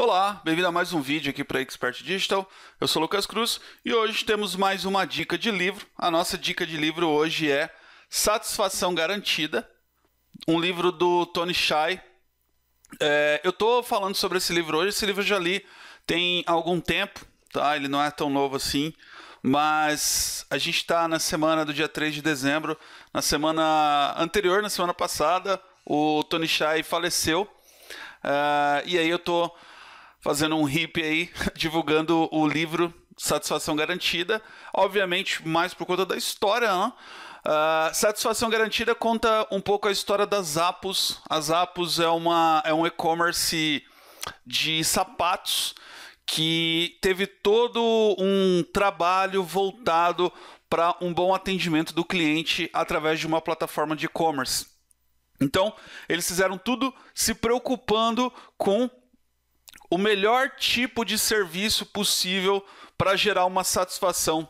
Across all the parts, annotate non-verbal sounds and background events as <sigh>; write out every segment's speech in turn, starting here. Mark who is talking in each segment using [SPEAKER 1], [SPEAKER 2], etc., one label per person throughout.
[SPEAKER 1] Olá, bem-vindo a mais um vídeo aqui para Expert Digital. Eu sou Lucas Cruz e hoje temos mais uma dica de livro. A nossa dica de livro hoje é Satisfação Garantida, um livro do Tony Shai. É, eu estou falando sobre esse livro hoje. Esse livro eu já li tem algum tempo, tá? Ele não é tão novo assim, mas a gente está na semana do dia 3 de dezembro. Na semana anterior, na semana passada, o Tony Shai faleceu. Uh, e aí eu tô fazendo um hip aí, <laughs> divulgando o livro Satisfação Garantida. Obviamente, mais por conta da história, né? Uh, Satisfação Garantida conta um pouco a história das Apos. As Apos é, uma, é um e-commerce de sapatos que teve todo um trabalho voltado para um bom atendimento do cliente através de uma plataforma de e-commerce. Então, eles fizeram tudo se preocupando com o melhor tipo de serviço possível para gerar uma satisfação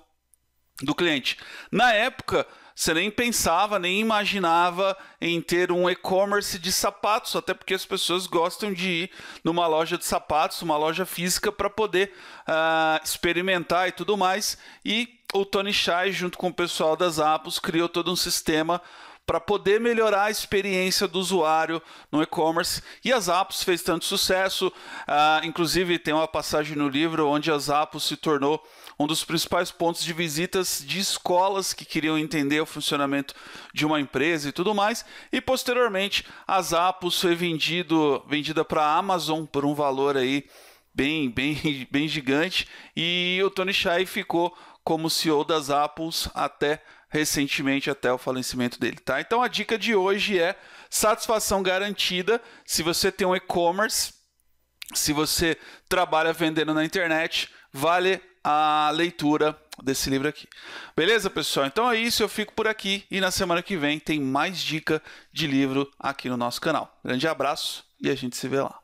[SPEAKER 1] do cliente. Na época, você nem pensava, nem imaginava em ter um e-commerce de sapatos, até porque as pessoas gostam de ir numa loja de sapatos, uma loja física, para poder uh, experimentar e tudo mais. E o Tony Shai, junto com o pessoal das Apos, criou todo um sistema para poder melhorar a experiência do usuário no e-commerce. E as apps fez tanto sucesso, uh, inclusive tem uma passagem no livro onde as apps se tornou um dos principais pontos de visitas de escolas que queriam entender o funcionamento de uma empresa e tudo mais. E posteriormente, as apps foi vendido, vendida para a Amazon por um valor aí bem, bem, <laughs> bem gigante. E o Tony Shai ficou como CEO das Apples até recentemente até o falecimento dele, tá? Então a dica de hoje é satisfação garantida. Se você tem um e-commerce, se você trabalha vendendo na internet, vale a leitura desse livro aqui. Beleza, pessoal? Então é isso, eu fico por aqui e na semana que vem tem mais dica de livro aqui no nosso canal. Grande abraço e a gente se vê lá.